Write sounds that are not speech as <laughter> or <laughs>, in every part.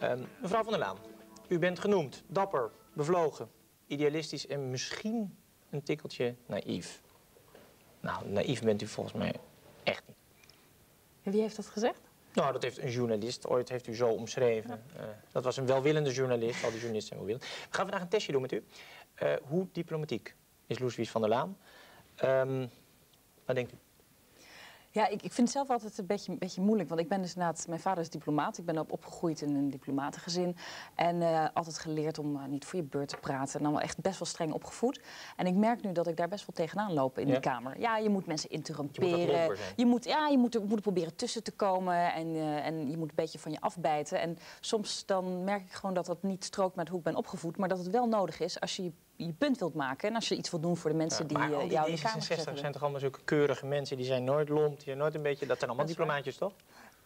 Ehm, mevrouw van der Laan, u bent genoemd dapper, bevlogen, idealistisch en misschien een tikkeltje naïef. Nou, naïef bent u volgens mij echt niet. En wie heeft dat gezegd? Nou, dat heeft een journalist ooit heeft u zo omschreven. Eh, dat was een welwillende journalist. Al die journalisten zijn welwillend. We gaan vandaag een testje doen met u. Eh, hoe diplomatiek is Loes Wies van der Laan? Ehm, wat denkt u? Ja, ik, ik vind het zelf altijd een beetje, een beetje moeilijk. Want ik ben dus inderdaad, mijn vader is diplomaat. Ik ben ook opgegroeid in een diplomatengezin. En eh, altijd geleerd om eh, niet voor je beurt te praten. En dan wel echt best wel streng opgevoed. En ik merk nu dat ik daar best wel tegenaan loop in Ja? de Kamer. Ja, je moet mensen interromperen. Je moet. Je moet, ja, je moet moet er proberen tussen te komen. En, eh, en je moet een beetje van je afbijten. En soms dan merk ik gewoon dat dat niet strookt met hoe ik ben opgevoed. Maar dat het wel nodig is als je je, punt wilt maken. En als je iets wilt doen voor de mensen die eh, die jou in de Kamer gezet D66 hebben. zijn toch allemaal zulke keurige mensen. Die zijn nooit lomp, die zijn nooit een beetje... Dat zijn allemaal Dat is waar. diplomaatjes, toch?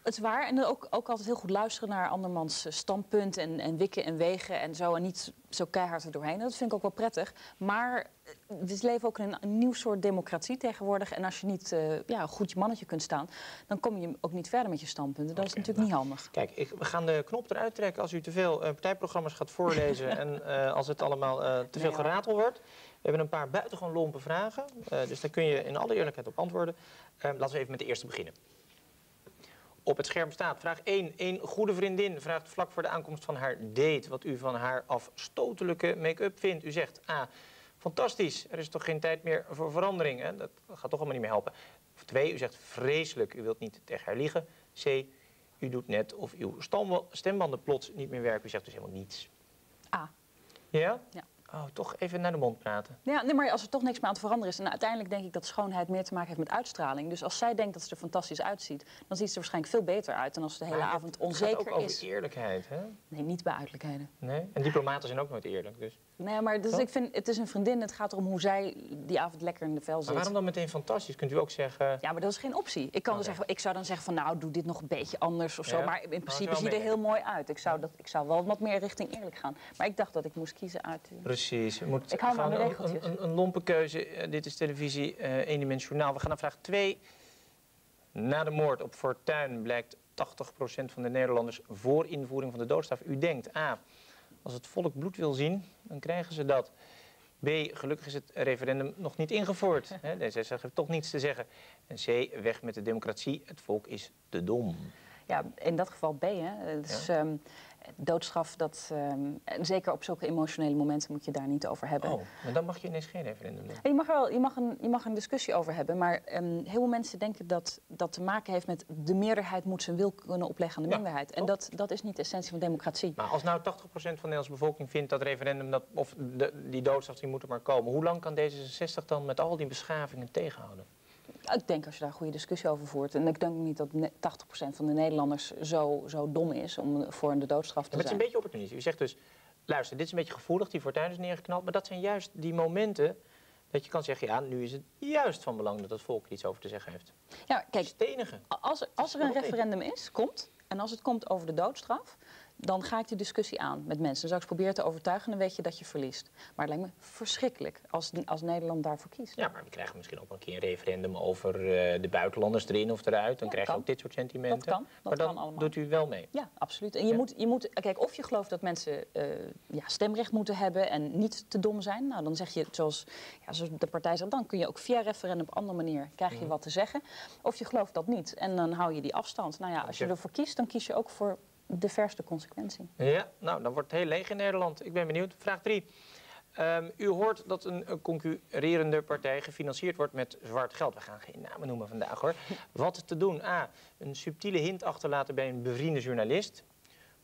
Het is waar. En ook, ook altijd heel goed luisteren naar andermans eh, standpunt en, en wikken en wegen en zo. En niet zo keihard er doorheen. Dat vind ik ook wel prettig. Maar eh, we leven ook in een, een nieuw soort democratie tegenwoordig. En als je niet eh, ja, goed je mannetje kunt staan, dan kom je ook niet verder met je standpunten. Dat is natuurlijk niet handig. Kijk, ik, we gaan de knop eruit trekken als u te veel eh, partijprogramma's gaat voorlezen <laughs> en als het allemaal te veel Nee, hoor. geratel wordt. We hebben een paar buitengewoon lompe vragen, dus daar kun je in alle eerlijkheid op antwoorden. Laten we even met de eerste beginnen. Op het scherm staat vraag 1. Een goede vriendin vraagt vlak voor de aankomst van haar date wat u van haar afstotelijke make-up vindt. U zegt A. Fantastisch, er is toch geen tijd meer voor verandering. Hè? Dat gaat toch allemaal niet meer helpen. Of twee, u zegt vreselijk, u wilt niet tegen haar liegen. C. U doet net of uw stembanden plots niet meer werken. U zegt dus helemaal niets. A. Ja? Ja. Oh, toch even naar de mond praten. Ja, nee, maar als er toch niks meer aan te veranderen is... en uiteindelijk denk ik dat schoonheid meer te maken heeft met uitstraling. Dus als zij denkt dat ze er fantastisch uitziet... dan ziet ze er waarschijnlijk veel beter uit... dan als ze de hele Maar het- avond het gaat onzeker ook over is. eerlijkheid, hè? Nee, niet bij uiterlijkheden. Nee? En diplomaten zijn ook nooit eerlijk, dus. Nee, maar dus Toch? ik vind, het is een vriendin. Het gaat erom hoe zij die avond lekker in de vel zit. Maar waarom dan meteen fantastisch? Kunt u ook zeggen... Ja, maar dat is geen optie. Ik, kan dus zeggen, ik zou dan zeggen van nou, doe dit nog een beetje anders of zo. Ja? Maar in principe wel zie je er heel mooi uit. Ik zou, dat, ik zou wel wat meer richting eerlijk gaan. Maar ik dacht dat ik moest kiezen uit... eh, Precies. We moeten Ik hou aan de regeltjes. Een, een, een lompe keuze. Eh, dit is televisie, eh eendimensionaal. We gaan naar vraag 2. Na de moord op Fortuin blijkt 80% van de Nederlanders voor invoering van de doodstraf. U denkt, A, als het volk bloed wil zien, dan krijgen ze dat. B, gelukkig is het referendum nog niet ingevoerd. <laughs> Hè, D66 heeft toch niets te zeggen. En C, weg met de democratie. Het volk is te dom. Ja, in dat geval B. Hè. Dus, doodstraf, dat, ehm, en zeker op zulke emotionele momenten moet je daar niet over hebben. Oh, maar dan mag je ineens geen referendum doen. En Je mag, er wel, je, mag een, je mag een discussie over hebben, maar ehm, heel veel mensen denken dat dat te maken heeft met de meerderheid moet zijn wil kunnen opleggen aan de Ja, minderheid. En dat, dat is niet de essentie van democratie. Maar als nou 80% van de Nederlandse bevolking vindt dat referendum, dat, of de, die doodstraf, die moet er maar komen. Hoe lang kan D66 dan met al die beschavingen tegenhouden? Ik denk als je daar een goede discussie over voert. En ik denk niet dat ne- 80% van de Nederlanders zo, zo dom is om voor de doodstraf Ja, te maar het is een zijn. beetje opportunistisch. U zegt dus, luister, dit is een beetje gevoelig, die fortuin is neergeknald. Maar dat zijn juist die momenten dat je kan zeggen, ja, nu is het juist van belang dat het volk er iets over te zeggen heeft. Ja, kijk, Stenigen. als er, als er een referendum is, komt, en als het komt over de doodstraf, dan ga ik die discussie aan met mensen. Dan zou ik ze proberen te overtuigen, dan weet je dat je verliest. Maar het lijkt me verschrikkelijk als, als Nederland daarvoor kiest. Ja, maar we krijgen misschien ook een keer een referendum over eh, de buitenlanders erin of eruit. Dan Ja, krijg je ook dit soort sentimenten. Dat kan, dat maar dan kan allemaal. doet u wel mee. Ja, absoluut. En je, Ja? moet, je moet, kijk, of je gelooft dat mensen eh, ja, stemrecht moeten hebben en niet te dom zijn. Nou, dan zeg je, zoals, ja, zoals de partij zegt, dan kun je ook via referendum op andere manier krijg Mhm. je wat te zeggen. Of je gelooft dat niet en dan hou je die afstand. Nou ja, als je ervoor kiest, dan kies je ook voor de verste consequentie. Ja, nou, dan wordt het heel leeg in Nederland. Ik ben benieuwd. Vraag 3. u hoort dat een, een concurrerende partij gefinancierd wordt met zwart geld. We gaan geen namen noemen vandaag hoor. <laughs> Wat te doen? A. Een subtiele hint achterlaten bij een bevriende journalist.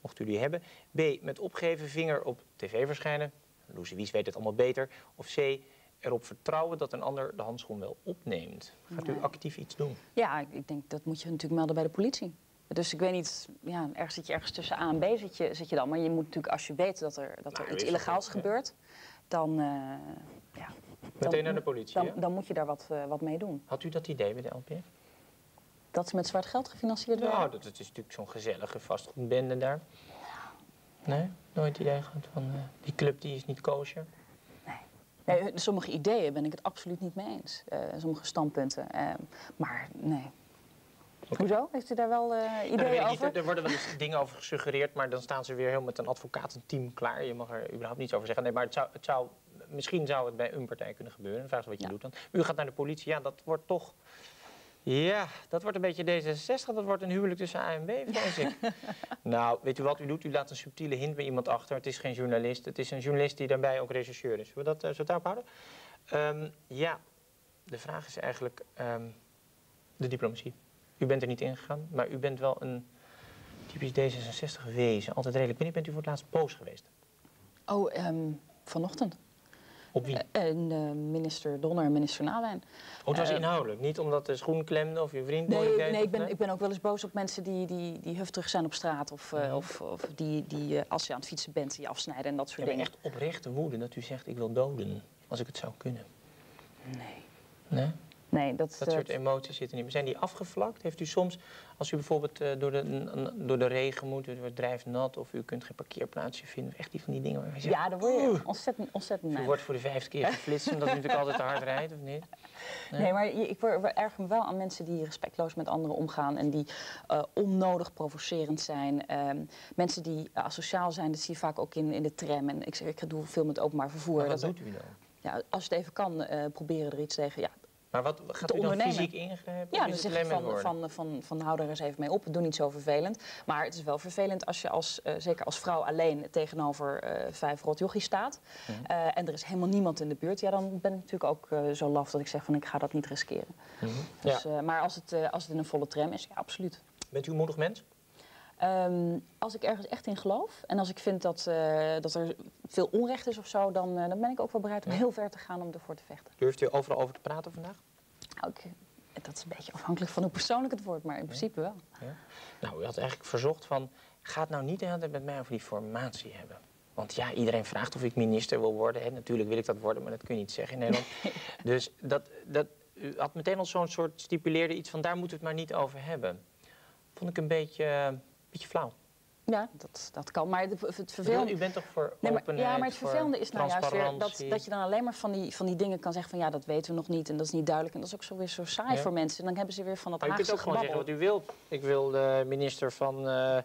Mocht u die hebben. B. Met opgeven vinger op tv verschijnen. Loes Wies weet het allemaal beter. Of C. Erop vertrouwen dat een ander de handschoen wel opneemt. Gaat u actief iets doen? Ja, ik denk dat moet je natuurlijk melden bij de politie. Dus ik weet niet, ja, ergens zit je ergens tussen A en B zit je, zit je dan. Maar je moet natuurlijk, als je weet dat er, dat Nou, er iets is illegaals dat, ja. gebeurt, dan, eh, ja, Meteen dan- naar de politie. dan, dan moet je daar wat, eh, wat mee doen. Had u dat idee bij de LPF? Dat ze met zwart geld gefinancierd werden? Nou, dat, het is natuurlijk zo'n gezellige vastgoedbende daar. Nee? Nooit idee gehad van eh, die club die is niet kosher? Nee, sommige ideeën ben ik het absoluut niet mee eens. Sommige standpunten. Eh, maar nee. Hoezo? Heeft u daar wel eh, Nou, dat weet ideeën niet. over? Er- Er worden wel eens <laughs> dingen over gesuggereerd, maar dan staan ze weer heel met een advocatenteam klaar. Je mag er überhaupt niets over zeggen. Nee, maar het zou, het zou, misschien zou het bij een partij kunnen gebeuren. Vraag wat je Ja. doet dan. U gaat naar de politie. Ja, dat wordt toch... Ja, dat wordt een beetje D66. Dat wordt een huwelijk tussen A en B, vrees ik. <laughs> nou, weet u wat u doet? U laat een subtiele hint bij iemand achter. Het is geen journalist. Het is een journalist die daarbij ook rechercheur is. Zullen we dat uh, zo daarop houden? Ehm, ja, de vraag is eigenlijk ehm, de diplomatie. U bent er niet ingegaan, maar u bent wel een typisch D66 wezen. Altijd redelijk. Wanneer bent u voor het laatst boos geweest? Oh, ehm, vanochtend. Op wie? Eh, en, eh, minister Donner en minister Nawijn. Oh, het was eh, inhoudelijk. Niet omdat de schoen klemde of uw vriend Nee, deed, nee ik, ben, ik ben ook wel eens boos op mensen die, die, die hufterig zijn op straat. Of, Mhm. of, of die, die als je aan het fietsen bent, die afsnijden en dat soort Ja, dingen. echt oprechte woede dat u zegt ik wil doden. Als ik het zou kunnen. Nee. Nee? Nee, dat, Dat eh, soort emoties zitten niet meer. Zijn die afgevlakt? Heeft u soms, als u bijvoorbeeld eh, door, de, door de regen moet, u wordt drijfnat of u kunt geen parkeerplaatsje vinden. Echt die van die dingen waar je zegt, ja, daar word je "Oeh." ontzettend, ontzettend U wordt voor de vijfde keer geflitst omdat u natuurlijk altijd te hard rijdt, of niet? Nee. <laughs> Nee, maar ik erger me wel aan mensen die respectloos met anderen omgaan en die eh, onnodig provocerend zijn. Ehm, mensen die asociaal zijn, dat zie je vaak ook in, in de tram. En ik, zeg, ik doe veel met openbaar vervoer. Maar wat Dat- doet u dan? ja, als je het even kan, eh, proberen er iets tegen. Ja, Maar wat, gaat u dan fysiek ingrijpen? Ja, dan zeg ik van, van, van, van hou er eens even mee op, doe niet zo vervelend. Maar het is wel vervelend als je als, eh, zeker als vrouw alleen tegenover eh, vijf rotjochies staat. Mhm. eh, en er is helemaal niemand in de buurt. Ja, dan ben ik natuurlijk ook zo laf dat ik zeg van ik ga dat niet riskeren. Mhm. Dus, maar als het, als het in een volle tram is, ja, absoluut. Bent u een moedig mens? Ehm, als ik ergens echt in geloof en als ik vind dat, eh, dat er veel onrecht is of zo, dan, eh, dan ben ik ook wel bereid om Ja. heel ver te gaan om ervoor te vechten. Durft u overal over te praten vandaag? Nou, ik, dat is een beetje afhankelijk van hoe persoonlijk het wordt, maar in principe wel. Nou, u had eigenlijk verzocht van... ga het nou niet de hele tijd met mij over die formatie hebben. Want ja, iedereen vraagt of ik minister wil worden. Hè. Natuurlijk wil ik dat worden, maar dat kun je niet zeggen in Nederland. <laughs> dus dat, dat, u had meteen al zo'n soort stipuleerde iets van... daar moeten we het maar niet over hebben. Vond ik een beetje, beetje flauw. Ja, dat, dat kan. Maar het, het Ik vervelende... U bent toch voor Nee, maar, openheid, ja, maar het vervelende is nou juist weer dat, dat je dan alleen maar van die, van die dingen kan zeggen van ja, dat weten we nog niet en dat is niet duidelijk. En dat is ook zo weer zo saai Ja. voor mensen. En dan hebben ze weer van dat Maar u kunt ook gewoon zeggen wat u wilt. Ik wil de minister van eh,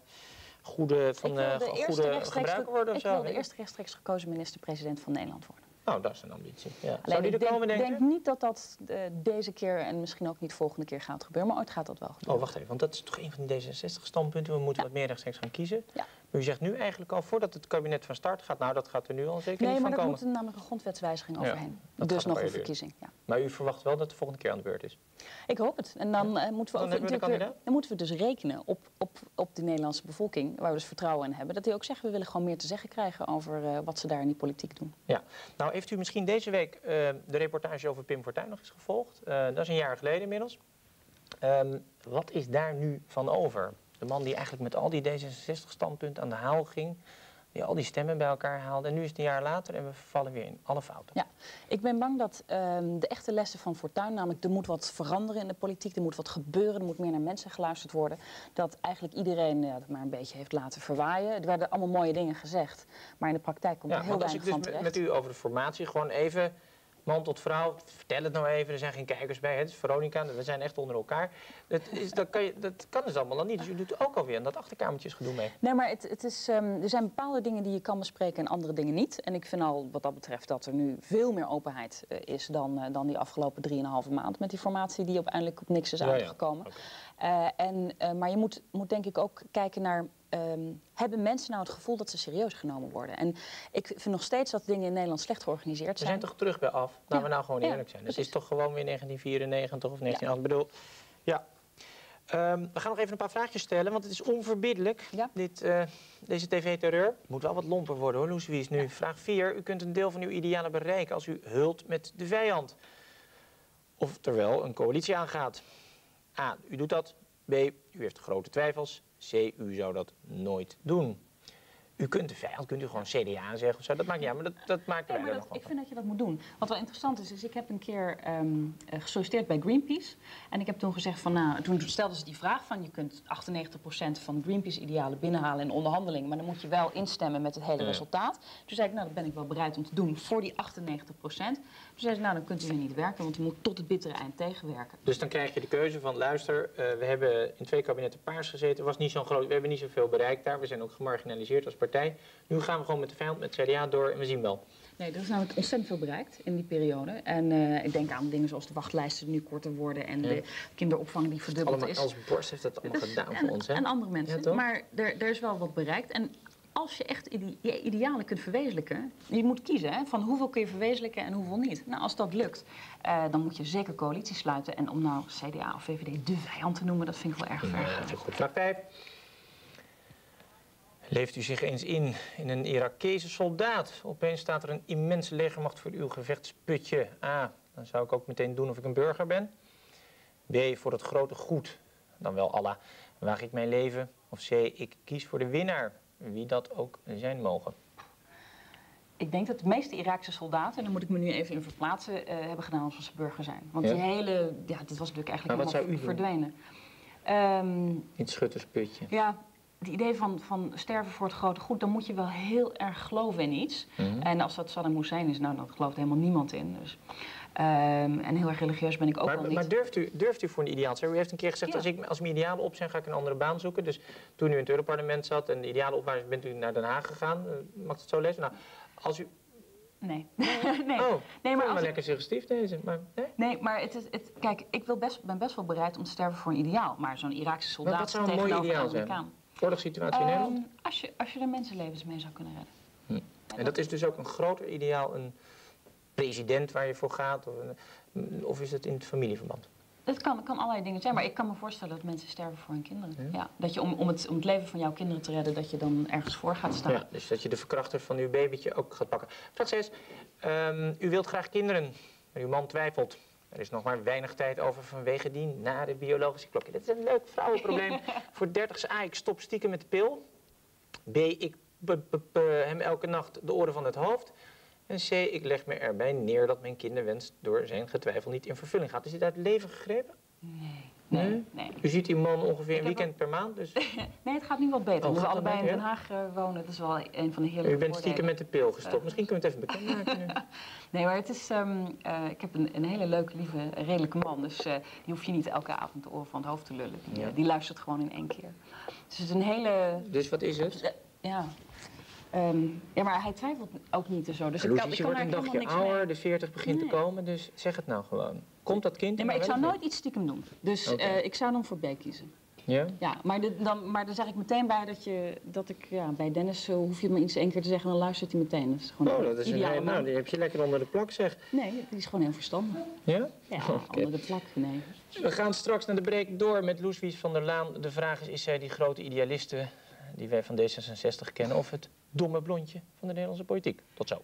goede, van, Ik wil eh, de eerste goede gebruiker worden of Ik zo. wil de eerste rechtstreeks gekozen minister-president van Nederland worden. Nou, dat is een ambitie. Ja. Zou die ik er denk, komen, denk denk niet dat dat eh, deze keer en misschien ook niet volgende keer gaat gebeuren. Maar ooit gaat dat wel gebeuren. Oh, wacht even, want dat is toch een van die D66-standpunten. We moeten Ja. wat meer rechtstreeks gaan kiezen. Ja. Maar u zegt nu eigenlijk al, voordat het kabinet van start gaat... nou, dat gaat er nu al zeker Nee, niet maar van er komen. moet namelijk een grondwetswijziging overheen. dus nog een verkiezing. Ja. Maar u verwacht wel dat de volgende keer aan de beurt is. Ik hoop het. En dan, eh, moeten we Dan hebben we weer- dan moeten we dus rekenen op, op, op de Nederlandse bevolking, waar we dus vertrouwen in hebben. Dat die ook zeggen, we willen gewoon meer te zeggen krijgen over eh, wat ze daar in die politiek doen. Ja. Nou, heeft u misschien deze week eh, de reportage over Pim Fortuyn nog eens gevolgd? Dat is een jaar geleden inmiddels. Ehm, wat is daar nu van over? De man die eigenlijk met al die D66-standpunten aan de haal ging... die al die stemmen bij elkaar haalde. En nu is het een jaar later en we vallen weer in alle fouten. Ja. Ik ben bang dat ehm, de echte lessen van Fortuyn, namelijk er moet wat veranderen in de politiek, er moet wat gebeuren, er moet meer naar mensen geluisterd worden, dat eigenlijk iedereen eh, het maar een beetje heeft laten verwaaien. Er werden allemaal mooie dingen gezegd, maar in de praktijk komt Ja, er heel als ik weinig dus van met, terecht. met u over de formatie gewoon even... Man tot vrouw, vertel het nou even. Er zijn geen kijkers bij. Het is Veronica, we zijn echt onder elkaar. Dat, is, dat, kan je, dat kan dus allemaal dan niet. Dus u doet ook alweer aan dat achterkamertjesgedoe mee. Nee, maar het, het is, ehm, er zijn bepaalde dingen die je kan bespreken en andere dingen niet. En ik vind al wat dat betreft dat er nu veel meer openheid eh, is dan, eh, dan die afgelopen drieënhalve maand met die formatie die uiteindelijk op niks is Ja, ja. uitgekomen. Oké. Eh, en, maar je moet, moet denk ik ook kijken naar. Ehm, hebben mensen nou het gevoel dat ze serieus genomen worden? En ik vind nog steeds dat dingen in Nederland slecht georganiseerd We zijn. zijn toch terug bij af. Laten Ja. we nou gewoon Ja, eerlijk zijn. Het is toch gewoon weer 1994 of 1980. Ik bedoel, ja. Ehm, we gaan nog even een paar vraagjes stellen, want het is onverbiddelijk, Ja. dit, eh, deze tv-terreur. Moet wel wat lomper worden hoor, Loes Wies. Nu, vraag 4. U kunt een deel van uw idealen bereiken als u hult met de vijand. Of terwijl een coalitie aangaat. A. U doet dat. B. U heeft grote twijfels. C. U zou dat nooit doen. U kunt de vijand, kunt u gewoon CDA zeggen of zo. Dat maakt niet uit, maar dat, dat maakt Nee, wij maar dat, nog ik wel. vind dat je dat moet doen. Wat wel interessant is, is ik heb een keer eh, gesolliciteerd bij Greenpeace. En ik heb toen gezegd van, nou, toen stelden ze die vraag van... je kunt 98% van Greenpeace-idealen binnenhalen in onderhandeling... maar dan moet je wel instemmen met het hele Ja. resultaat. Toen zei ik, nou, dat ben ik wel bereid om te doen voor die 98%. Toen zei ze, nou, dan kunt u weer niet werken... want u moet tot het bittere eind tegenwerken. Dus dan krijg je de keuze van, luister, eh, we hebben in twee kabinetten paars gezeten. was niet zo'n groot, we hebben niet zoveel bereikt daar. We zijn ook gemarginaliseerd als partij. Nu gaan we gewoon met de vijand, met het CDA door en we zien wel. Nee, er is namelijk ontzettend veel bereikt in die periode. En eh, ik denk aan dingen zoals de wachtlijsten die nu korter worden... en Ja. de kinderopvang die verdubbeld Allemaal, is. Els Borst heeft dat allemaal gedaan voor ons, hè? En andere mensen. Ja, maar er, er is wel wat bereikt. En als je echt ide- je idealen kunt verwezenlijken, je moet kiezen hè, van hoeveel kun je verwezenlijken en hoeveel niet. Nou, als dat lukt, eh, dan moet je zeker coalitie sluiten. En om nou CDA of VVD de vijand te noemen, dat vind ik wel erg ver. Ja, goed. 5. Leeft u zich eens in in een Irakese soldaat? Opeens staat er een immense legermacht voor uw gevechtsputje. A. Dan zou ik ook meteen doen of ik een burger ben. B. Voor het grote goed. Dan wel Allah. Waag ik mijn leven? Of C. Ik kies voor de winnaar. Wie dat ook zijn mogen. Ik denk dat de meeste Iraakse soldaten, en daar moet ik me nu even in verplaatsen, eh, hebben gedaan alsof ze burger zijn. Want Ja? die hele, ja, dit was natuurlijk eigenlijk helemaal verdwenen. Ehm, In het schuttersputje. Ja, het idee van, van sterven voor het grote goed, dan moet je wel heel erg geloven in iets. Mhm. En als dat Saddam Hussein is, nou, dat gelooft helemaal niemand in. Dus. Ehm, en heel erg religieus ben ik ook wel Maar, niet. maar durft, u, durft u voor een ideaal te zijn? U heeft een keer gezegd, Ja. als, ik, als mijn idealen op zijn, ga ik een andere baan zoeken. Dus toen u in het Europarlement zat en de idealen op waren, bent u naar Den Haag gegaan. Eh, Mag ik het zo lezen? Nou, als u... Nee. <laughs> nee. Oh, nee, maar als lekker suggestief deze. Maar, nee? nee, maar het is, het, kijk, ik wil best, ben best wel bereid om te sterven voor een ideaal. Maar zo'n Iraakse soldaat wat zou een mooi tegenover ideaal zijn? Amerikaan. Oorlogssituatie in Ehm, Nederland? als, je, als je er mensenlevens mee zou kunnen redden. En dat is dus ook een groter ideaal, een president waar je voor gaat? Of, een- of is het in het familieverband? Het kan, kan allerlei dingen zijn, maar ik kan me voorstellen dat mensen sterven voor hun kinderen. Ja. Ja. dat je om, om, het, om het leven van jouw kinderen te redden, dat je dan ergens voor gaat staan. Ja, dus dat je de verkrachter van uw babytje ook gaat pakken. 6. Ehm, u wilt graag kinderen, maar uw man twijfelt. Er is nog maar weinig tijd over vanwege die nare biologische klokje. Dat is een leuk vrouwenprobleem. <laughs> Voor 30 A, ik stop stiekem met de pil. B, ik hem elke nacht de oren van het hoofd. En C, ik leg me erbij neer dat mijn kinderwens door zijn getwijfel niet in vervulling gaat. Is dit uit het leven gegrepen? Nee. Nee? Nee, nee. U ziet die man ongeveer een weekend per maand, dus <laughs> Nee, het gaat nu wat beter. Oh, Omdat we gaat het allebei in Den Haag eh, wonen. Dat is wel een van de heerlijke u bent stiekem met de pil gestopt. Misschien kunnen we het even bekendmaken nu. <laughs> Nee, maar het is, ehm, eh, ik heb een, een hele leuke, lieve, redelijke man. Dus eh, die hoef je niet elke avond de oren van het hoofd te lullen. Die, Ja. eh, die luistert gewoon in één keer. Dus het is een hele... Dus wat is het? eh, Ja. Ehm, ja, maar hij twijfelt ook niet en zo. Dus ik kan, ik kan wordt een dagje ouder, de 40 begint Nee. te komen, dus zeg het nou gewoon. Komt dat kind? Nee, maar ik zou nooit iets stiekem doen. Dus eh, ik zou dan voor B kiezen. Ja? Ja, maar, de- dan, maar dan zeg ik meteen bij dat, je, dat ik ja, bij Dennis eh, hoef je maar iets één keer te zeggen en dan luistert hij meteen. Dat is gewoon Oh, dat is een hele, man. nou, die heb je lekker onder de plak zeg. Nee, die is gewoon heel verstandig. Ja? Ja, <laughs> onder de plak, nee. We gaan straks naar de break door met Loes Wies van der Laan. De vraag is, is zij die grote idealiste die wij van D66 kennen... of het domme blondje van de Nederlandse politiek? Tot zo.